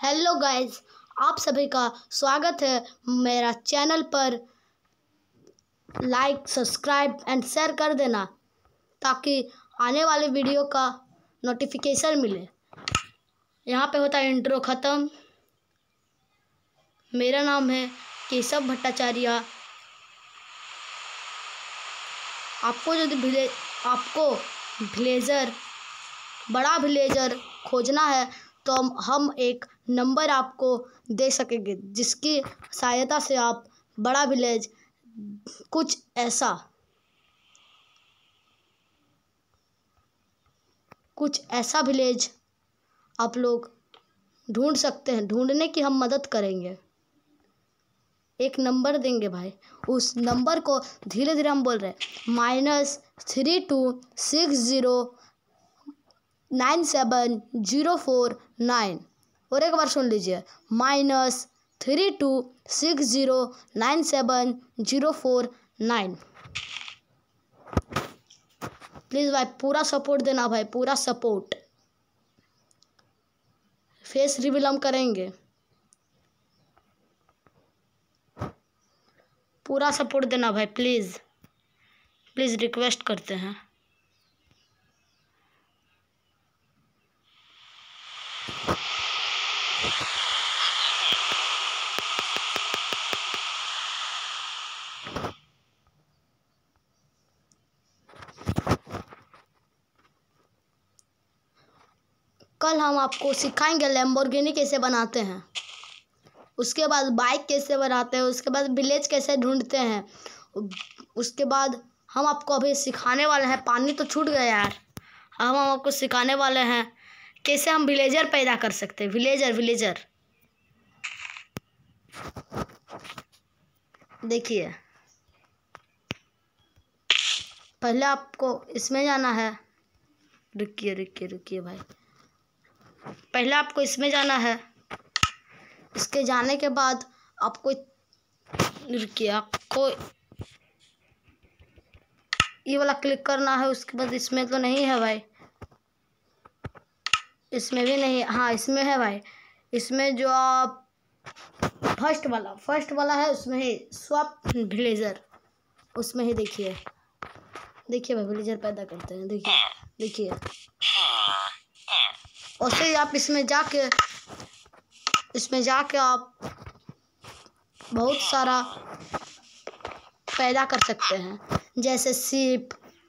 Hello guys आप सभी का स्वागत है मेरा चैनल पर। लाइक सब्सक्राइब एंड शेयर कर देना, ताकि आने वाले वीडियो का नोटिफिकेशन मिले। यहाँ पे होता है इंट्रो ख़त्म। मेरा नाम है केशव भट्टाचार्य। आपको यदि विले आपको विलेजर बड़ा विलेजर खोजना है तो हम एक नंबर आपको दे सकेंगे, जिसकी सहायता से आप बड़ा विलेज कुछ ऐसा कुछ ऐसा विलेज आप लोग ढूंढ सकते हैं। ढूँढने की हम मदद करेंगे। एक नंबर देंगे भाई। उस नंबर को धीरे धीरे हम बोल रहे हैं। Minus three two six zero nine seven zero four nine. और एक बार सुन लीजिए। Minus three two six zero nine seven zero four nine. Please भाई, पूरा सपोर्ट देना भाई, पूरा सपोर्ट। फेस रिवील हम करेंगे। पूरा सपोर्ट देना भाई, प्लीज़। प्लीज़ रिक्वेस्ट करते हैं। कल हम आपको सिखाएँगे लैम्बोर्गिनी कैसे बनाते हैं। उसके बाद बाइक कैसे बनाते हैं, उसके बाद विलेज कैसे ढूंढते हैं, उसके बाद हम आपको अभी सिखाने वाले हैं। पानी तो छूट गया यार। हम हम आपको सिखाने वाले हैं कैसे हम विलेजर पैदा कर सकते हैं। विलेजर विलेजर देखिए। पहले आपको इसमें जाना है। रुकिए रुकिए रुकिए भाई। पहले आपको इसमें जाना है। इसके जाने के बाद आपको रुकिए, आपको ये वाला क्लिक करना है, उसके बाद इसमें तो नहीं है भाई। इसमें भी नहीं हाँ इसमें है भाई। इसमें जो आप फ़र्स्ट वाला फ़र्स्ट वाला है, उसमें ही स्वप ब्लेजर, उसमें ही देखिए। देखिए भाई, ब्लेजर पैदा करते हैं, देखिए देखिए। और फिर आप इसमें जाके इसमें जाके आप बहुत सारा पैदा कर सकते हैं। जैसे सीप,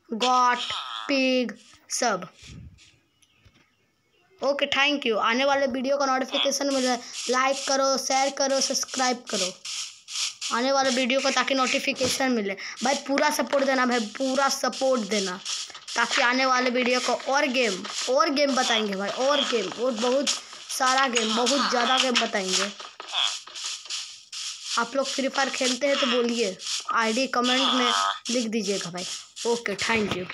गॉट, पिग, सब। Okay, thank you. आने वाले वीडियो का नोटिफिकेशन मिले लाइक करो शेयर करो सब्सक्राइब करो। आने वाले वीडियो का ताकि नोटिफिकेशन मिले। भाई पूरा सपोर्ट देना, भाई पूरा सपोर्ट देना। ताकि आने वाले वीडियो को और गेम और गेम बताएँगे भाई और गेम और बहुत सारा गेम बहुत ज़्यादा गेम बताएँगे। आप लोग फ्री फायर खेलते हैं तो बोलिए आईडी कमेंट में लिख दीजिएगा भाई। Okay thank you